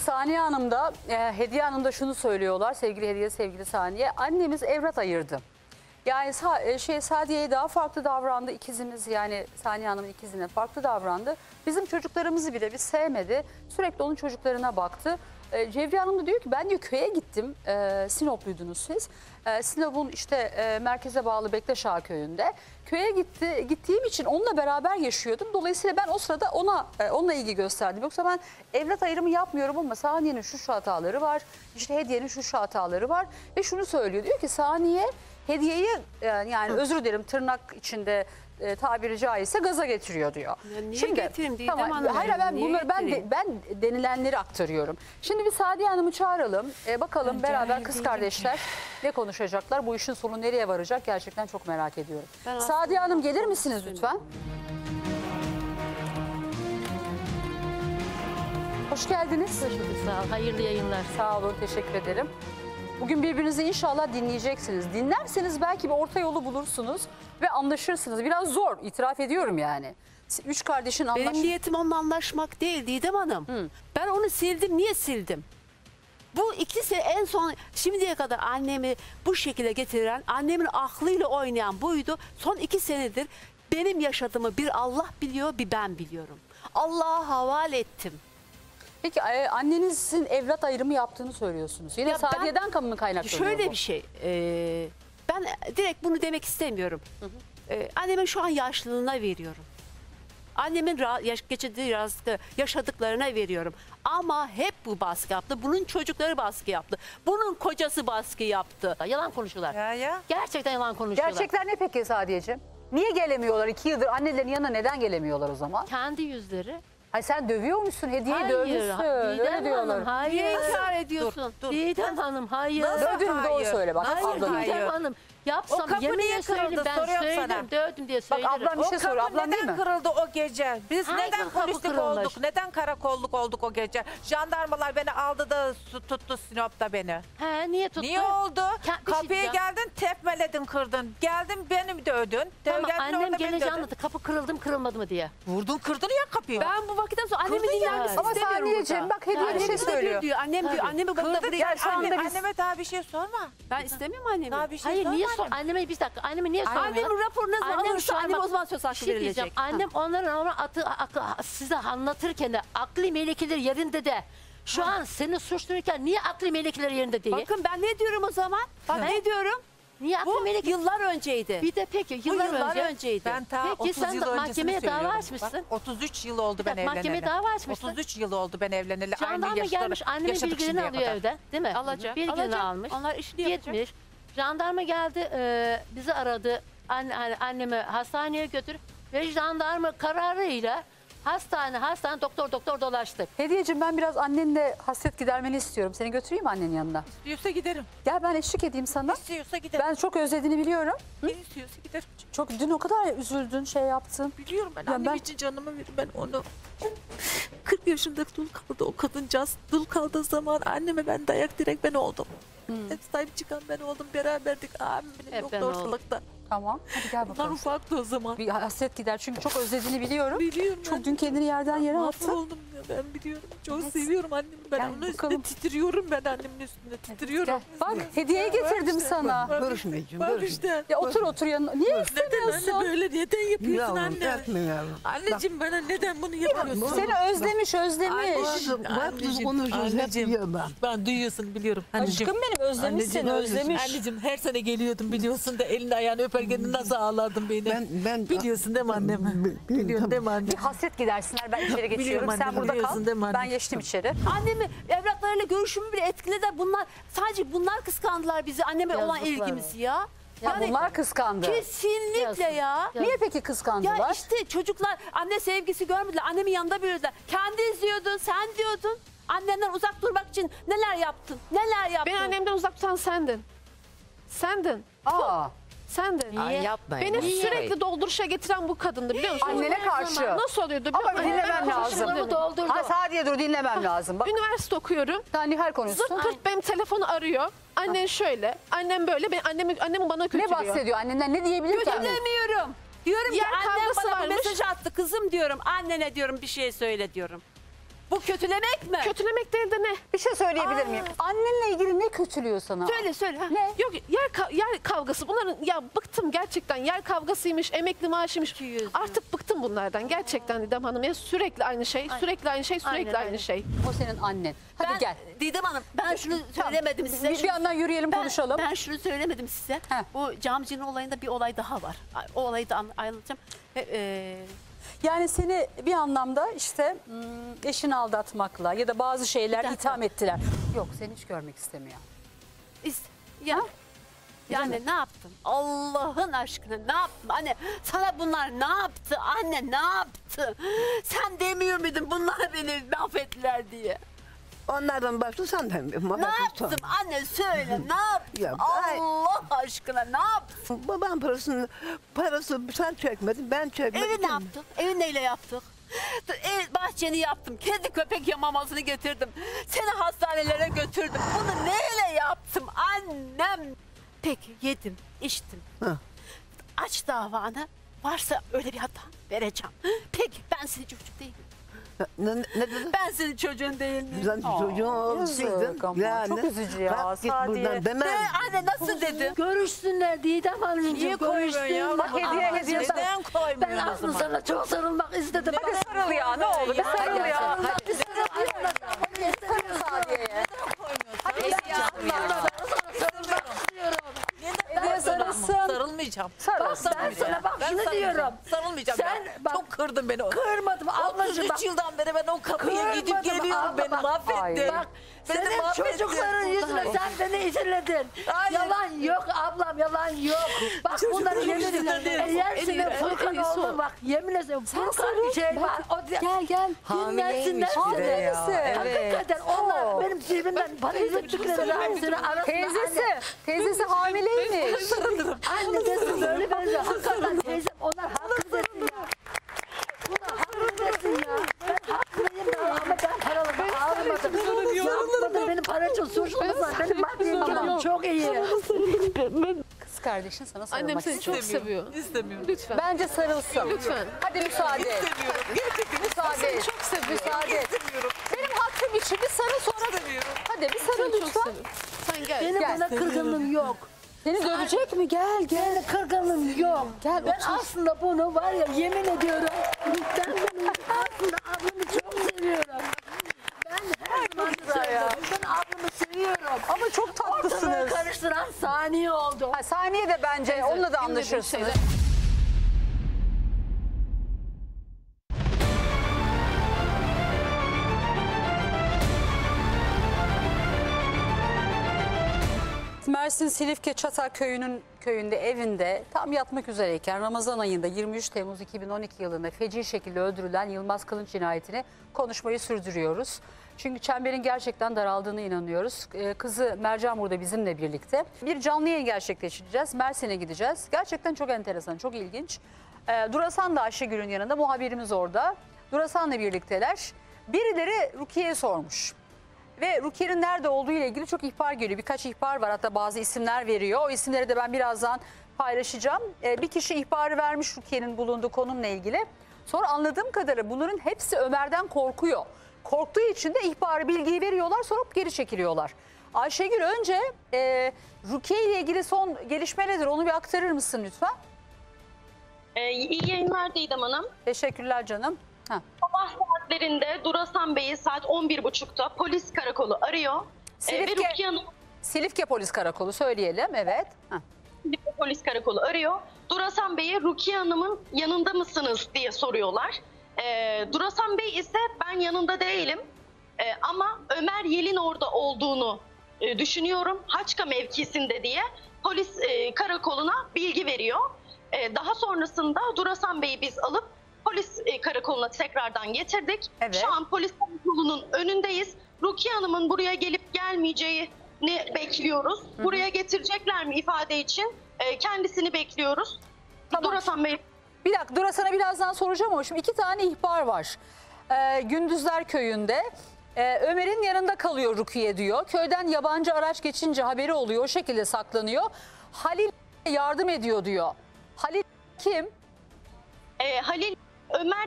Saniye Hanım da e, Hediye Hanım da şunu söylüyorlar sevgili Hediye sevgili Saniye. Annemiz evlat ayırdı. Yani Sa- e, şey Sadiye'ye daha farklı davrandı. ikizimiz yani Saniye Hanım'ın ikizine farklı davrandı. Bizim çocuklarımızı bile bir sevmedi. Sürekli onun çocuklarına baktı. E, Cevriye Hanım da diyor ki ben diyor köye gittim. E, Sinopluydunuz siz. E, Sinop'un işte e, merkeze bağlı Bektaşağı köyünde. Köye gitti gittiğim için onunla beraber yaşıyordum. Dolayısıyla ben o sırada ona e, onunla ilgi gösterdim. Yoksa ben evlat ayrımı yapmıyorum ama Saniye'nin şu şu hataları var. İşte Hediye'nin şu şu hataları var. Ve şunu söylüyor. Diyor ki Saniye hediyeyi e, yani özür dilerim tırnak içinde e, tabiri caizse gaza getiriyor diyor. Ya niye getireyim Didem Hanım? Hayır ben Niye bunları ben de, ben denilenleri aktarıyorum. Şimdi bir Sadiye Hanım'ı çağıralım. E, bakalım Ben beraber kız kardeşler ne konuşacaklar? Bu işin sonu nereye varacak? Gerçekten çok merak ediyorum. Ben Sadiye Hanım gelir misiniz lütfen? Hoş geldiniz. Hoş bulduk, sağ ol. Hayırlı yayınlar. Sağ olun, teşekkür ederim. Bugün birbirinizi inşallah dinleyeceksiniz. Dinlerseniz belki bir orta yolu bulursunuz ve anlaşırsınız. Biraz zor, itiraf ediyorum yani. Üç kardeşin anlaş... Benim niyetim onunla anlaşmak değil Didem Hanım. Ben onu sildim. Niye sildim? Bu ikisi en son şimdiye kadar annemi bu şekilde getiren, annemin aklıyla oynayan buydu. Son iki senedir benim yaşadığımı bir Allah biliyor, bir ben biliyorum. Allah'a havale ettim. Peki e, annenizin evlat ayrımı yaptığını söylüyorsunuz. Yine Ya ben- Sadiye'den mı kaynaklanıyor Şöyle bu? bir şey. e, ben direkt bunu demek istemiyorum. E, annemin şu an yaşlılığına veriyorum. Annemin ra- yaş- geçirdiği rızkı yaşadıklarına veriyorum. Ama hep bu baskı yaptı. Bunun çocukları baskı yaptı. Bunun kocası baskı yaptı. Yalan konuşuyorlar. Ya ya. Gerçekten yalan konuşuyorlar. Gerçekler ne peki Sadiyeciğim? Niye gelemiyorlar? İki yıldır annelerin yanına neden gelemiyorlar o zaman? Kendi yüzleri. Ay sen dövüyormuşsun, hediye Hayır. dövmüşsün. Öyle Didem diyorlar. Hanım Niye hayır. inkar ediyorsun? Dur. Didem Hanım hayır. Nasıl? Dövdün mü doğru Hayır. söyle bak. Hayır, hayır. Didem Hanım yapsam O kapı niye kırıldı? ben Soruyorum söyledim sana. dövdüm diye Bak söylerim. ablam bir şey o soruyor. kapı değil neden mi? kırıldı o gece? Biz Hangi neden kapı polislik kırılmış? olduk? Neden karakolluk olduk o gece? Jandarmalar beni aldı da su tuttu Sinop'ta beni. He niye tuttu? Niye oldu? Ke- bir şey Kapıya diyeceğim. geldin tepmeledin kırdın. Geldin beni dövdün. Tamam, Geldin annem orada beni gelince dövdün. anlattı. Kapı kırıldı mı kırılmadı mı diye. Vurdun kırdın ya kapıyı. Ben bu vakitten sonra annemi ya. dinlenmesini Ama istemiyorum Saniyeciğim burada. bak hediye bir Annem şey bana söylüyor. diyor. Annem diyor. Annemi burada Kırdık buraya ya şu anda anne, anneme daha bir şey sorma. Ben istemiyorum annemi. Daha bir şey Hayır sorma niye sor? anneme. Bir dakika. Anneme niye sormuyor? Annemin raporu ne zaman Annem alırsa şu an anneme bak- o zaman söz hakkı şey diyeceğim. verilecek. Ha. Annem onların ona atı, aklı, size anlatırken de akli melekeleri yerinde de şu an seni suçluyken niye akli melekeleri yerinde değil? Bakın ben ne diyorum o zaman? Bak Ne? ne diyorum? niye akli Bu meleke? yıllar önceydi. Bir de peki Bu yıllar, yıllar önce. önceydi. Ben ta Peki 30 sen yıl de öncesini mahkemeye dava söylüyorum. açmışsın. Bak, 33 yıl oldu ben dakika, mahkemeye evleneli. dava açmışsın. 33 yıl oldu ben evleneli. Jandarma Aynı yaşları gelmiş annemin yaşadık bilgilerini şimdiye alıyor kadar. evden değil mi? Alacak. Bilgilerini alacak. almış. Onlar işini yapacak. Gitmiş. Jandarma geldi e, bizi aradı. Anne, hani annemi hastaneye götür ve jandarma kararıyla hastane hastane doktor doktor dolaştık. Hediyeciğim ben biraz annenle hasret gidermeni istiyorum. Seni götüreyim mi annenin yanına? İstiyorsa giderim. Gel ben eşlik edeyim sana. İstiyorsa giderim. Ben çok özlediğini biliyorum. Ben istiyorsa giderim. Çok dün o kadar üzüldün, şey yaptın. Biliyorum ben Ya annem ben- için canımı veririm ben onu. 40 yaşında dul kaldı o kadıncağız. Dul kaldığı zaman anneme ben dayak direkt ben oldum. Hep sahip çıkan ben oldum. Beraberdik. Abim benim Hep yoktu ben oldum. Tamam. Hadi gel Onlar bakalım. ufaktı o zaman. Bir hasret gider çünkü çok özlediğini biliyorum. Biliyorum Çok dün kendini yerden yere attın. Mahvoldum ya ben biliyorum. Çok Evet. seviyorum annemi. Ben Gel onun bakalım. üstünde titriyorum ben annemin üstünde titriyorum. Gel. Bak hediye getirdim işte. sana. Bak, Görüşmeyeceğim, Bak görüşmeyeceğim. işte. Ya otur otur yanına. Niye Neden istemiyorsun? anne böyle neden yapıyorsun Yavrum anne? etme yavrum. Anneciğim bana neden bunu yapıyorsun? Seni özlemiş özlemiş. Anneciğim, Bak biz anneciğim, konuşuyoruz hep anneciğim. diyor ben. Ben duyuyorsun biliyorum. Anneciğim. Aşkım benim özlemiş Anneciğim, seni özlemiş. Anneciğim her sene geliyordum biliyorsun da elini ayağını öperken nasıl ağlardım beni. Ben- ben- biliyorsun değil mi annem? Bi- Biliyorsun değil mi anne? Bir hasret gidersinler ben içeri geçiyorum. Biliyorum Sen anne, burada biliyorsun değil mi kal. anne? Ben geçtim içeri. Annemi evlatlarıyla görüşümü bile etkiledi. Bunlar sadece bunlar kıskandılar bizi anneme olan Yazıklar ilgimizi ya. Ya bunlar kıskandı. kesinlikle ya. Niye peki kıskandılar? Ya işte çocuklar anne sevgisi görmediler. Annemin yanında büyüdüler. Kendi izliyordun, sen diyordun. Annenden uzak durmak için neler yaptın? Neler yaptın? Beni annemden uzak tutan sendin. Sendin. Aa, Sendin. Niye? yapmayın. Beni Niye? sürekli dolduruşa getiren bu kadındı biliyor musun? annene karşı. Nasıl oluyordu biliyor Ama musun? dinlemem Ben lazım. Ha Sadiye dur dinlemem lazım. Bak Üniversite okuyorum. daha Nihal konuşsun. Zırt pırt benim telefonu arıyor. Annen şöyle, annem böyle. Ben annemi, annemi bana Ne kötülüyor. bahsediyor annenden ne diyebilir ki anne? Kötülemiyorum. Diyorum ki Yer annem kavgası bana bir varmış. mesaj attı kızım diyorum. Annene diyorum bir şey söyle diyorum. Bu kötülemek mi? Kötülemek değil de ne? Bir şey söyleyebilir miyim? Annenle ilgili ne kötülüyor sana? Söyle söyle. Ha. Ne? Yok yer ka- yer kavgası. Bunların ya bıktım gerçekten. Yer kavgasıymış, emekli maaşıymış. İki yüz. Artık bıktım bunlardan gerçekten Didem Hanım. Ya sürekli aynı şey, sürekli aynı şey, sürekli Aynen, aynı aynen. şey. O senin annen. Hadi Ben, gel. Didem Hanım ben şunu söylemedim size. Bir, bir yandan yürüyelim Ben- konuşalım. Ben şunu söylemedim size. Heh. Bu camcının olayında bir olay daha var. O olayı da an- anlatacağım. E, e, Yani seni bir anlamda işte hmm, eşini aldatmakla ya da bazı şeyler itham ettiler. Yok seni hiç görmek istemiyor. is- ya, yani ne yaptın? Allah'ın aşkına ne yaptın? Anne sana bunlar ne yaptı? Anne ne yaptı? Sen demiyor muydun bunlar beni mahvettiler diye? Onlardan başka sen de Ne yaptım anne söyle ne yaptım? Ya ben- Allah aşkına ne yaptım? Babam parasını, parası sen çekmedin, ben çekmedim. Evi ne yaptık? Evi neyle yaptık? Ev, bahçeni yaptım. Kedi köpek yamamasını getirdim. Seni hastanelere götürdüm. Bunu neyle yaptım annem? Peki yedim, içtim. Ha. Aç davanı. Varsa öyle bir hata vereceğim. Peki ben senin çocuk değilim. Ne, ne dedin? Ben senin çocuğun değil miyim? Sen çocuğun olsaydın. yazık ama, çok üzücü ya, Kalk git Sadiye. buradan demem. Ne anne nasıl dedim? Görüşsünler Didem Hanımcığım. Niye koymuyorsun ya? Bak hediye, hediye. ben- Neden koymuyorsun Ben aslında sana çok sarılmak istedim. Hadi sarıl ya ne olur bir sarıl ya. Sarılmak istedim. Aslında sen bunu istemiyorsun. Sadiye'ye. Hadi Ya hediye aldım ya. Allah ben sana sarılmak istiyorum. Hediye sarılsın. Sarılmayacağım. Sarıl. Bak ben sana bak şunu sarılmayacağım. diyorum. Sarılmayacağım Sen ya. bak- Çok kırdın beni. Kırmadım ablacığım bak. 33 yıldan beri ben o kapıya gidip Kırmadım geliyorum. abla, Beni bak. mahvettin. Bak Beni senin mahvettin. çocukların yüzüne sen beni izledin. Hayır. Yalan yok ablam yalan yok. Bak bunları yemin ederim. Eğer En senin Furkan en iyisi o. oğlum bak yemin ederim Furkan sarıl. bir şey var. O Gel gel. Dinlersinler Hamilesi. seni. Hakikaten onlar benim cebimden para izlettikleri arasını arasında Teyzesi. Teyzesi hamileymiş. Anne desin böyle böyle. Hakikaten teyzem onlar haklı desin ya. Bunlar haklı desin ya. Ben haklıyım da ama ben paralarımı almadım. Yapmadım benim para için suçlamazlar. Benim maddi imkanım çok iyi. Kız kardeşin sana sarılmak Annem seni çok seviyor. İstemiyorum. Lütfen. Bence sarılsın. Lütfen. Hadi müsaade et. İstemiyorum. Gerçekten Müsaade et. çok seviyorum. Müsaade et. istemiyorum. Benim hakkım için bir sarıl sonra. İstemiyorum. Hadi bir sarıl Seni çok lütfen. seviyorum. Sen gel. Benim Gel. buna kırgınlığım yok. Seni dövecek mi? Gel gel. Benim kırgınlığım yok. Gel, ben otur. aslında bunu var ya yemin ediyorum. Ben benim aslında ablamı çok seviyorum. Ben her zaman söyledim. Ben ablamı seviyorum. Ama çok Ortalığı tatlısınız. karıştıran saniye oldu. Ha, saniye de bence onunla da anlaşırsınız. Mersin Silifke Çatal Köyü'nün köyünde evinde tam yatmak üzereyken Ramazan ayında 23 Temmuz 2012 yılında feci şekilde öldürülen Yılmaz Kılınç cinayetini konuşmayı sürdürüyoruz. Çünkü çemberin gerçekten daraldığını inanıyoruz. Ee, Kızı Mercan burada bizimle birlikte. Bir canlı yayın gerçekleştireceğiz. Mersin'e gideceğiz. Gerçekten çok enteresan, çok ilginç. Ee, Durasan da Ayşegül'ün yanında, muhabirimiz orada. Durasan'la birlikteler. Birileri Rukiye'ye sormuş. Ve Rukiye'nin nerede olduğu ile ilgili çok ihbar geliyor. Birkaç ihbar var hatta bazı isimler veriyor. O isimleri de ben birazdan paylaşacağım. Ee, bir kişi ihbarı vermiş Rukiye'nin bulunduğu konumla ilgili. Sonra anladığım kadarıyla bunların hepsi Ömer'den korkuyor. Korktuğu için de ihbarı bilgiyi veriyorlar sonra geri çekiliyorlar. Ayşegül önce e, Rukiye ile ilgili son gelişme nedir onu bir aktarır mısın lütfen? Ee, iyi yayınlar Didem Hanım. Teşekkürler canım. Sabah saatlerinde Durasan Bey'i saat 11.30'da polis karakolu arıyor. Ee, ve Silifke- Rukiye Hanım Silifke Polis Karakolu söyleyelim evet. Ha. Silifke polis karakolu arıyor. Durasan Bey'e Rukiye Hanım'ın yanında mısınız diye soruyorlar. Ee, Durasan Bey ise ben yanında değilim. Ee, ama Ömer Yel'in orada olduğunu e, düşünüyorum. Haçka mevkisinde diye polis e, karakoluna bilgi veriyor. Ee, daha sonrasında Durasan Bey'i biz alıp polis e, karakoluna tekrardan getirdik. Evet. Şu an polis karakolunun önündeyiz. Rukiye Hanım'ın buraya gelip gelmeyeceğini bekliyoruz. Buraya getirecekler mi ifade için e, kendisini bekliyoruz. Tamam. Durasan Bey Bir dakika Dura sana birazdan soracağım ama şimdi iki tane ihbar var. Ee, Gündüzler Köyü'nde e, Ömer'in yanında kalıyor Rukiye diyor. Köyden yabancı araç geçince haberi oluyor o şekilde saklanıyor. Halil yardım ediyor diyor. Halil kim? e, Halil Ömer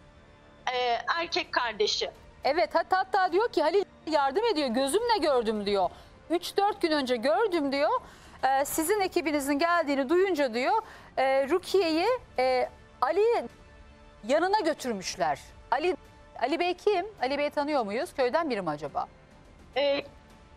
e, erkek kardeşi. Evet hatta, hatta diyor ki Halil yardım ediyor gözümle gördüm diyor. 3-4 gün önce gördüm diyor. Ee, sizin ekibinizin geldiğini duyunca diyor e, Rukiye'yi e, Ali yanına götürmüşler. Ali Ali Bey kim? Ali Bey'i tanıyor muyuz? Köyden biri mi acaba? Ee,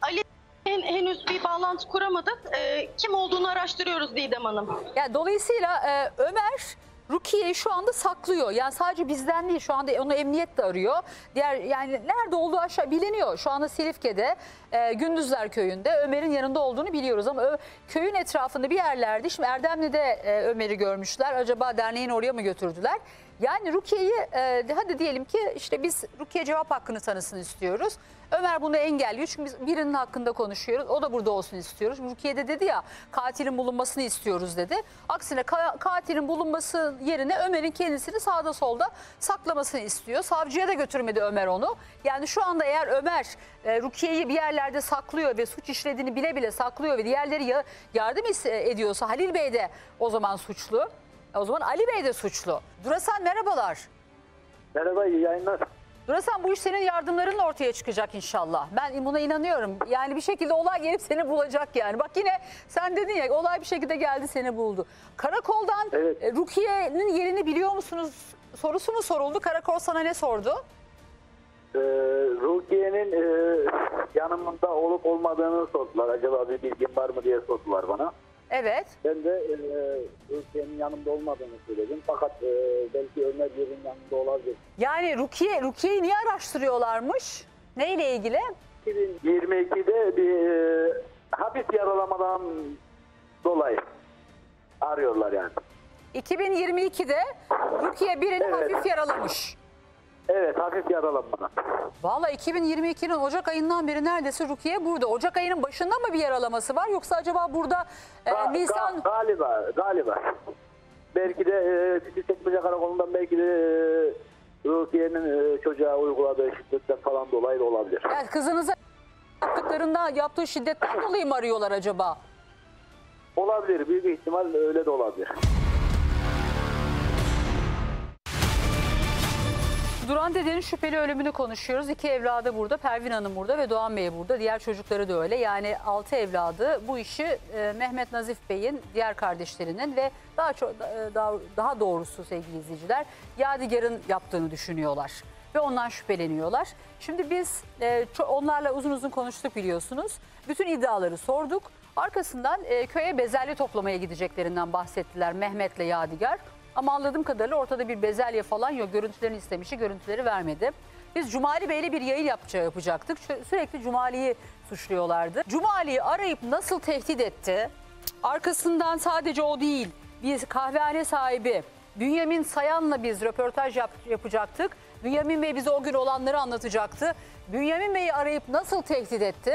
Ali hen- henüz bir bağlantı kuramadık. Ee, kim olduğunu araştırıyoruz Didem Hanım. Yani dolayısıyla e, Ömer Rukiye'yi şu anda saklıyor. Yani sadece bizden değil şu anda onu emniyet de arıyor. Diğer yani nerede olduğu aşağı biliniyor. Şu anda Silifke'de e, Gündüzler Köyü'nde Ömer'in yanında olduğunu biliyoruz ama Ö- köyün etrafında bir yerlerde şimdi Erdemli'de e, Ömer'i görmüşler. Acaba derneğin oraya mı götürdüler? Yani Rukiye'yi e, hadi diyelim ki işte biz Rukiye cevap hakkını tanısın istiyoruz. Ömer bunu engelliyor çünkü biz birinin hakkında konuşuyoruz. O da burada olsun istiyoruz. Rukiye de dedi ya katilin bulunmasını istiyoruz dedi. Aksine ka- katilin bulunması yerine Ömer'in kendisini sağda solda saklamasını istiyor. Savcıya da götürmedi Ömer onu. Yani şu anda eğer Ömer e, Rukiye'yi bir yerlerde saklıyor ve suç işlediğini bile bile saklıyor ve diğerleri ya- yardım is- ediyorsa Halil Bey de o zaman suçlu. O zaman Ali Bey de suçlu. Durasan merhabalar. Merhaba iyi yayınlar. Durasan bu iş senin yardımlarınla ortaya çıkacak inşallah. Ben buna inanıyorum. Yani bir şekilde olay gelip seni bulacak yani. Bak yine sen dedin ya olay bir şekilde geldi seni buldu. Karakoldan Evet. e, Rukiye'nin yerini biliyor musunuz sorusu mu soruldu? Karakol sana ne sordu? Ee, Rukiye'nin e, yanımda olup olmadığını sordular. Acaba bir bilgin var mı diye sordular bana. Evet. Ben de e, Rukiye'nin yanımda olmadığını söyledim. Fakat e, belki Ömer yerin yanında olabilir. Yani Rukiye, Rukiye'yi niye araştırıyorlarmış? Neyle ilgili? 2022'de bir e, hapis yaralamadan dolayı arıyorlar yani. 2022'de Rukiye birini Evet. hafif yaralamış. Evet hafif yaralanmadan. Valla 2022'nin Ocak ayından beri neredeyse Rukiye burada. Ocak ayının başında mı bir yaralaması var yoksa acaba burada e, Ga- Nisan... ga- galiba, galiba. Belki de e, Küçükçekmece Karakolu'ndan belki de e, Rukiye'nin e, çocuğa uyguladığı şiddetten falan dolayı da olabilir. Yani kızınıza yaptıklarından yaptığı şiddetten dolayı mı arıyorlar acaba? Olabilir, büyük ihtimal öyle de olabilir. Duran dedenin şüpheli ölümünü konuşuyoruz. İki evladı burada, Pervin Hanım burada ve Doğan Bey burada. Diğer çocukları da öyle. Yani altı evladı bu işi e, Mehmet Nazif Bey'in diğer kardeşlerinin ve daha çok e, daha, daha doğrusu sevgili izleyiciler Yadigar'ın yaptığını düşünüyorlar ve ondan şüpheleniyorlar. Şimdi biz e, onlarla uzun uzun konuştuk biliyorsunuz. Bütün iddiaları sorduk. Arkasından e, köye bezelye toplamaya gideceklerinden bahsettiler Mehmet'le Yadigar. Ama anladığım kadarıyla ortada bir bezelye falan yok. Görüntülerini istemişti, görüntüleri vermedi. Biz Cumali Bey'le bir yayın yapacağı yapacaktık. Sü- Sürekli Cumali'yi suçluyorlardı. Cumali'yi arayıp nasıl tehdit etti? Arkasından sadece o değil, bir kahvehane sahibi Bünyamin Sayan'la biz röportaj yap- yapacaktık. Bünyamin Bey bize o gün olanları anlatacaktı. Bünyamin Bey'i arayıp nasıl tehdit etti?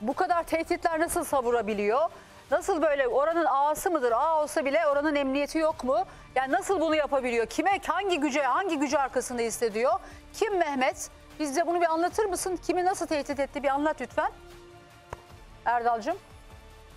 Bu kadar tehditler nasıl savurabiliyor? Nasıl böyle oranın ağası mıdır? Ağ olsa bile oranın emniyeti yok mu? Yani nasıl bunu yapabiliyor? Kime, hangi güce, hangi gücü arkasında hissediyor? Kim Mehmet? Bize bunu bir anlatır mısın? Kimi nasıl tehdit etti bir anlat lütfen. Erdal'cığım.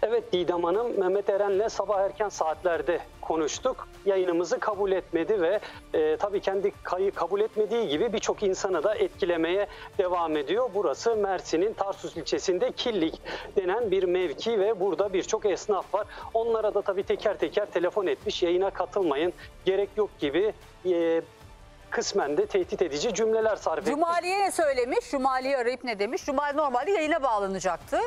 Evet Didem Hanım, Mehmet Eren'le sabah erken saatlerde konuştuk. Yayınımızı kabul etmedi ve e, tabii kendi kayı kabul etmediği gibi birçok insanı da etkilemeye devam ediyor. Burası Mersin'in Tarsus ilçesinde Killik denen bir mevki ve burada birçok esnaf var. Onlara da tabii teker teker telefon etmiş, yayına katılmayın, gerek yok gibi e, kısmen de tehdit edici cümleler sarf etmiş. Cumali'ye ne söylemiş? Cumali'yi arayıp ne demiş? Cumali normalde yayına bağlanacaktı.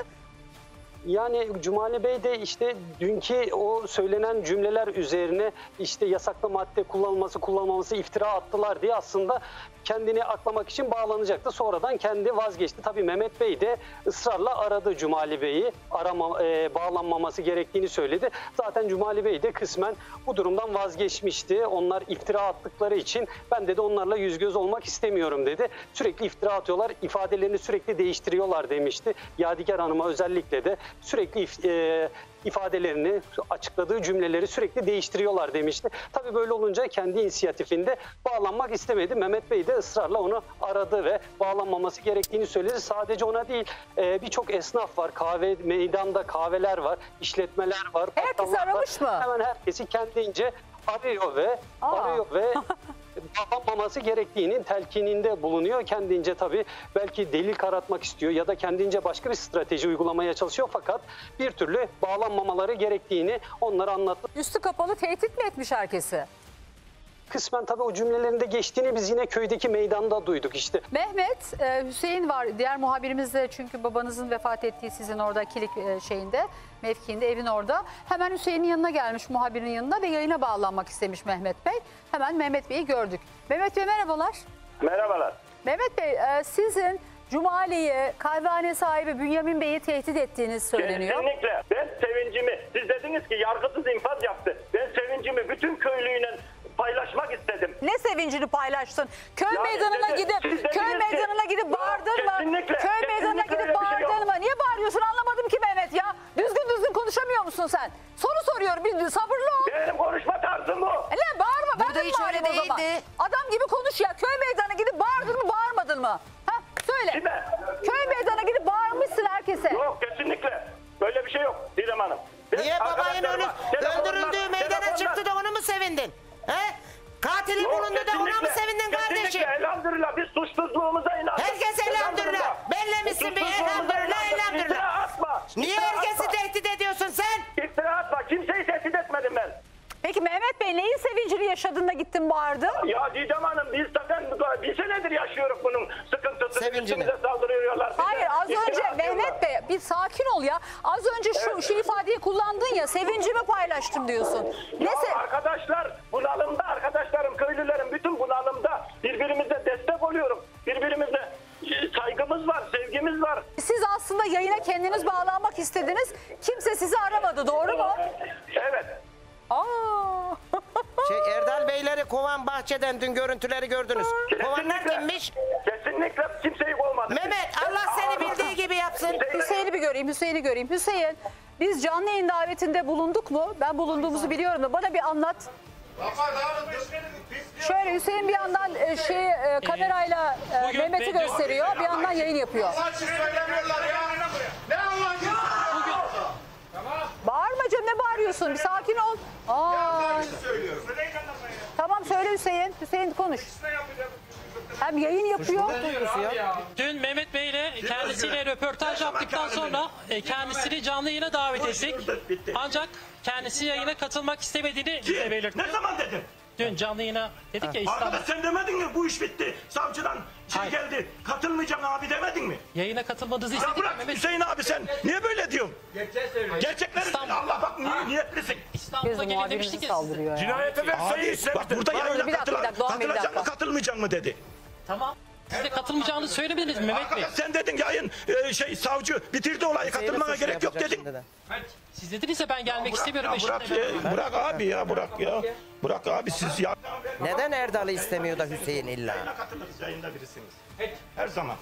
Yani Cumali Bey de işte dünkü o söylenen cümleler üzerine işte yasaklı madde kullanılması kullanılmaması iftira attılar diye aslında kendini aklamak için bağlanacaktı. Sonradan kendi vazgeçti. Tabii Mehmet Bey de ısrarla aradı Cumali Bey'i. Arama, e, bağlanmaması gerektiğini söyledi. Zaten Cumali Bey de kısmen bu durumdan vazgeçmişti. Onlar iftira attıkları için ben dedi onlarla yüz göz olmak istemiyorum dedi. Sürekli iftira atıyorlar. ifadelerini sürekli değiştiriyorlar demişti. Yadigar Hanım'a özellikle de sürekli if- e, ifadelerini, açıkladığı cümleleri sürekli değiştiriyorlar demişti. Tabii böyle olunca kendi inisiyatifinde bağlanmak istemedi. Mehmet Bey de ısrarla onu aradı ve bağlanmaması gerektiğini söyledi. Sadece ona değil e, birçok esnaf var. Kahve meydanda kahveler var, işletmeler var. Var. aramış mı? Hemen herkesi kendince arıyor ve Aa. arıyor ve yapılmaması gerektiğinin telkininde bulunuyor. Kendince tabii belki delil karatmak istiyor ya da kendince başka bir strateji uygulamaya çalışıyor fakat bir türlü bağlanmamaları gerektiğini onlara anlattı. Üstü kapalı tehdit mi etmiş herkesi? Kısmen tabii o cümlelerinde geçtiğini biz yine köydeki meydanda duyduk işte. Mehmet, e, Hüseyin var. Diğer muhabirimiz de çünkü babanızın vefat ettiği sizin orada kilik e, şeyinde, mevkiinde, evin orada. Hemen Hüseyin'in yanına gelmiş muhabirin yanına ve yayına bağlanmak istemiş Mehmet Bey. Hemen Mehmet Bey'i gördük. Mehmet Bey merhabalar. Merhabalar. Mehmet Bey e, sizin Cumali'yi, kahvehane sahibi Bünyamin Bey'i tehdit ettiğiniz söyleniyor. Kesinlikle. Ben sevincimi, siz dediniz ki yargısız infaz yaptı. Ben sevincimi bütün köylüyle paylaşmak istedim. Ne sevincini paylaştın? Köy Yani meydanına dedi- gidip köy ki- meydanına gidip bağırdın mı? kesinlikle, Köy meydanına kesinlikle gidip şey bağırdın mı? Niye bağırıyorsun? Anlamadım ki Mehmet ya. Düzgün düzgün konuşamıyor musun sen? Soru soruyorum. Bir sabırlı ol. Benim konuşma tarzım bu. E Ne bağırma. Ben Burada de hiç öyle bağırayım o zaman? değildi. Adam gibi konuş ya. Köy meydanına gidip bağırdın mı bağırmadın mı? Ha söyle. Kime? Köy meydanına gidip bağırmışsın herkese. Yok kesinlikle. Böyle bir şey yok Didem Hanım. Niye telefonla- öldürüldüğü meydana çıktı da ona mı sevindin? He? Katilin Yok, bulundu da ona mı sevindin kardeşim? Elhamdülillah biz suçsuzluğumuza inandık. Herkes elhamdülillah. Bellemişsin bir Suçsuzluğumuza elhamdülillah, elhamdülillah. İftira atma. Niye İftira herkesi atma. tehdit ediyorsun sen? İftira atma. Kimseyi tehdit etmedim ben. Peki Mehmet Bey neyin sevincini yaşadın da gittin bağırdın? Ya Didem Hanım biz zaten bir senedir yaşıyoruz bunun sıkıntısını. Sevincini. Üstümüze saldırıyorlar. bize. Hayır az İftira önce atıyorlar. Mehmet Bey bir sakin ol ya. Az önce şu, şu ifadeyi kullandın ya sevincimi paylaştım diyorsun. Ne Ya se- arkadaşlar bahçeden dün görüntüleri gördünüz. Kovanlar Kesinlikle- kimmiş? Kesinlikle kimseyi kovmadı. Mehmet Allah seni bildiği gibi yapsın. Hüseyin'i bir göreyim, Hüseyin'i göreyim. Hüseyin, biz canlı yayın davetinde bulunduk mu? Ben bulunduğumuzu biliyorum da bana bir anlat. Şöyle Hüseyin bir yandan e, şey e, kamerayla e, Mehmet'i gösteriyor, bir yandan yayın yapıyor. Bağırma canım ne bağırıyorsun? Bir sakin ol. Aa. Hüseyin. Hüseyin konuş. Hem yayın yapıyor. Dün Mehmet Bey ile kendisiyle röportaj yaptıktan sonra e, kendisini canlı yayına davet ettik. Ancak kendisi yayına katılmak istemediğini belirtti. Ne zaman dedin? Dün canlı yayına dedik ya İstanbul. Arkadaş sen demedin mi bu iş bitti. Savcıdan şey Hayır. geldi. Katılmayacağım abi demedin mi? Yayına katılmanızı Ya istedik. bırak Mehmet Hüseyin abi sen niye böyle diyorsun? Gerçekleri İstanbul. Allah bak niye, niyetlisin. İstanbul'a gelin demiştik ya size. ya. Cinayete ver Abi bak burada yayına katılan, katılacak mı katılmayacak mı dedi. Tamam. Siz de katılmayacağını söylemediniz mi Mehmet Bey. Arkadaş sen dedin yayın e, şey savcı bitirdi olayı katılmana gerek yok dedin. Siz dediniz ya ben gelmek istemiyorum. Ya eşimle bırak beraber. ya, bırak abi ya bırak ya. Bırak abi siz ya. Neden Erdal'ı istemiyor da Hüseyin illa? Yayına katılırız yayında birisiniz. Her zaman.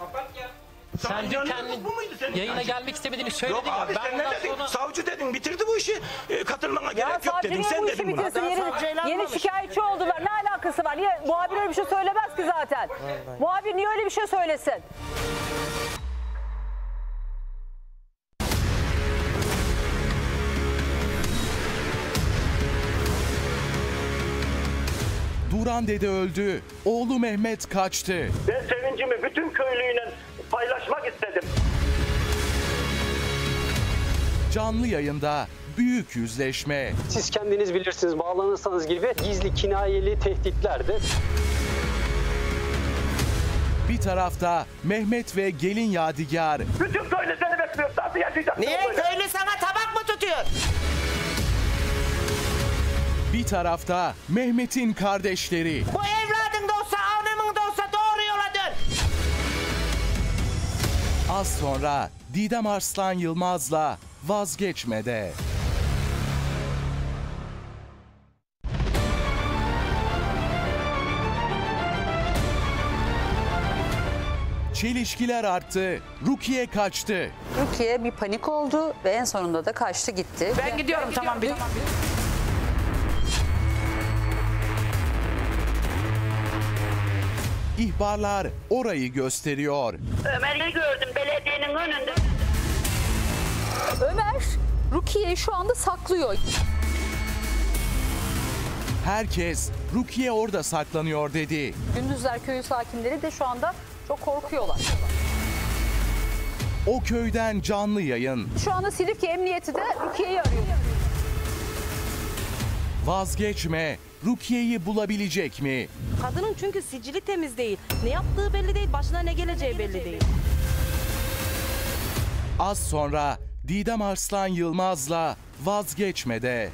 Sen dün musun? Bu muydu senin yayına gelmek istemediğini söyledin Yok ya. abi Ben sen ne dedin? sonra... Savcı dedin bitirdi bu işi. E, katılmana Ya gerek yok dedin. Sen dedin bunu. bitirsin? Yeni, yeni şikayetçi oldular. Ne alakası var? Niye? Muhabir öyle bir şey söylemez ki zaten. Muhabir niye öyle bir şey söylesin? Duran dede öldü. Oğlu Mehmet kaçtı. Ben sevincimi bütün köylüyle paylaşmak istedim. Canlı yayında büyük yüzleşme. Siz kendiniz bilirsiniz bağlanırsanız gibi gizli kinayeli tehditlerdi. Bir tarafta Mehmet ve gelin Yadigar. Bütün köylü seni bekliyor. Nasıl yaşayacaksın Niye böyle? köylü sana tabak mı tutuyor? Bir tarafta Mehmet'in kardeşleri. Bu evladın Az sonra Didem Arslan Yılmaz'la vazgeçmede. Çelişkiler arttı. Rukiye kaçtı. Rukiye bir panik oldu ve en sonunda da kaçtı gitti. Ben gidiyorum tamam bir. İhbarlar orayı gösteriyor. Ömer'i gördüm belediyenin önünde. Ömer Rukiye'yi şu anda saklıyor. Herkes Rukiye orada saklanıyor dedi. Gündüzler köyü sakinleri de şu anda çok korkuyorlar. O köyden canlı yayın. Şu anda Silifke Emniyeti de Rukiye'yi arıyor. Vazgeçme. Rukiye'yi bulabilecek mi? Kadının çünkü sicili temiz değil. Ne yaptığı belli değil, başına ne geleceği belli değil. Az sonra Didem Arslan Yılmaz'la vazgeçmede.